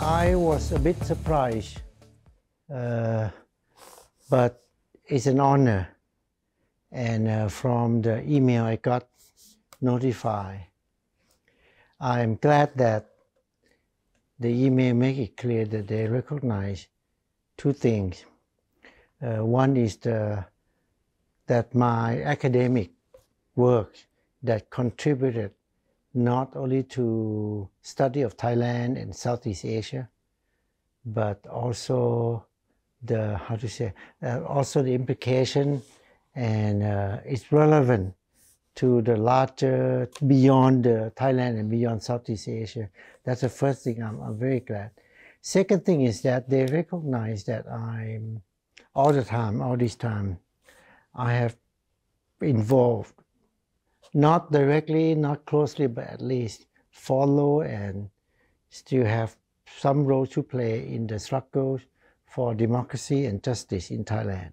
I was a bit surprised, uh, but it's an honor. And uh, from the email I got notified, I'm glad that the email make it clear that they recognize two things. Uh, one is the, that my academic work that contributed not only to study of Thailand and Southeast Asia, but also the how to say uh, also the implication and uh, it's relevant to the larger beyond uh, Thailand and beyond Southeast Asia. That's the first thing I'm, I'm very glad. Second thing is that they recognize that I'm all the time, all this time, I have involved not directly, not closely, but at least follow and still have some role to play in the struggles for democracy and justice in Thailand.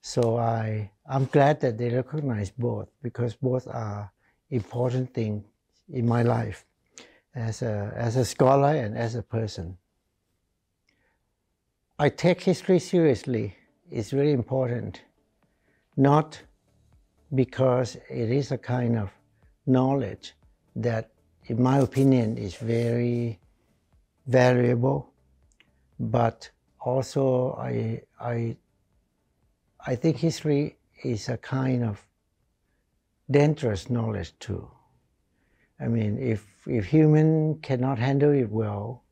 So I, I'm glad that they recognize both because both are important things in my life as a, as a scholar and as a person. I take history seriously. It's really important. Not because it is a kind of knowledge that, in my opinion, is very valuable, but also I, I, I think history is a kind of dangerous knowledge too. I mean, if, if human cannot handle it well,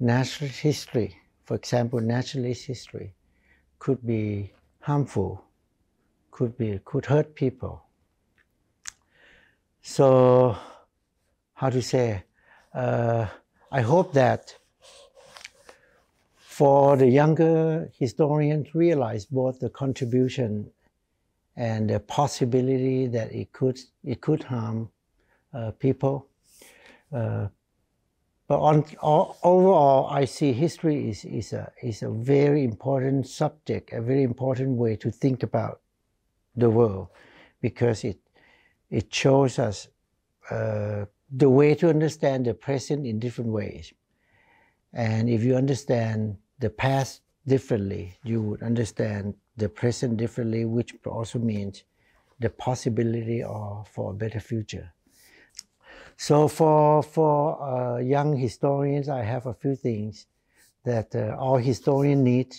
natural history, for example, naturalist history, could be harmful could be could hurt people. So, how to say? Uh, I hope that for the younger historians realize both the contribution and the possibility that it could it could harm uh, people. Uh, but on, all, overall, I see history is, is, a, is a very important subject, a very important way to think about the world because it, it shows us uh, the way to understand the present in different ways. And if you understand the past differently, you would understand the present differently, which also means the possibility of, for a better future. So for, for uh, young historians, I have a few things that uh, all historians need.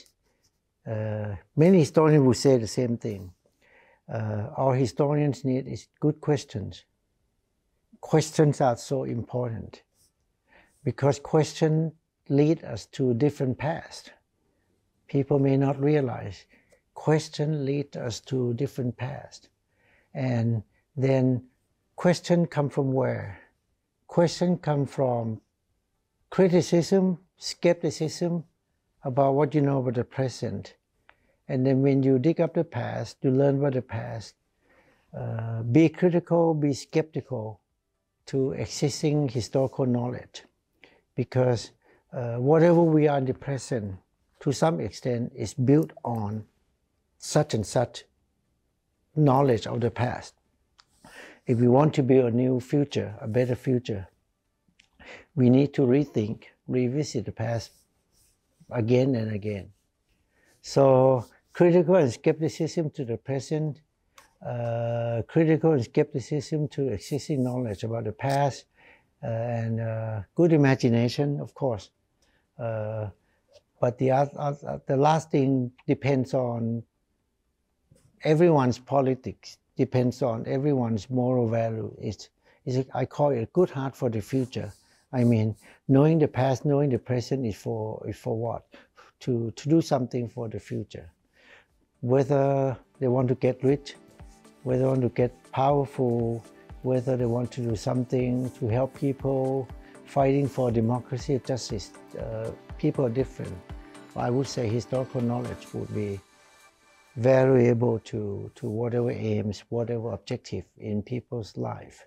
Uh, many historians will say the same thing uh, our historians need is good questions. Questions are so important because questions lead us to different past. People may not realize question lead us to different past. And then question come from where? Question come from criticism, skepticism about what you know about the present and then when you dig up the past, you learn about the past. Uh, be critical, be skeptical to existing historical knowledge. Because uh, whatever we are in the present, to some extent, is built on such and such knowledge of the past. If we want to build a new future, a better future, we need to rethink, revisit the past again and again. So critical and skepticism to the present, uh, critical and skepticism to existing knowledge about the past, uh, and uh, good imagination, of course. Uh, but the, the last thing depends on everyone's politics, depends on everyone's moral value. It's, it's, I call it a good heart for the future. I mean, knowing the past, knowing the present is for, is for what? To, to do something for the future whether they want to get rich, whether they want to get powerful, whether they want to do something to help people fighting for democracy justice. Uh, people are different. I would say historical knowledge would be variable to, to whatever aims, whatever objective in people's life.